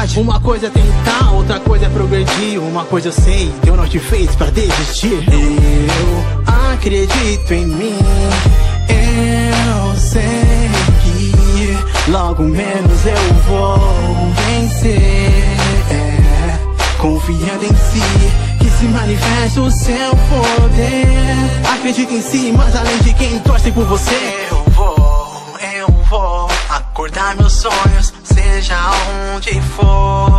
vontade. Uma coisa é tentar, outra coisa é progredir. Uma coisa eu sei, Deus não te fez pra desistir. Eu acredito em mim. Eu sei que logo menos eu vou vencer. É, confiando em si, que se manifesta o seu poder. Acredita em si, mas além de quem torce por você, eu vou, eu vou acordar meus sonhos, onde for.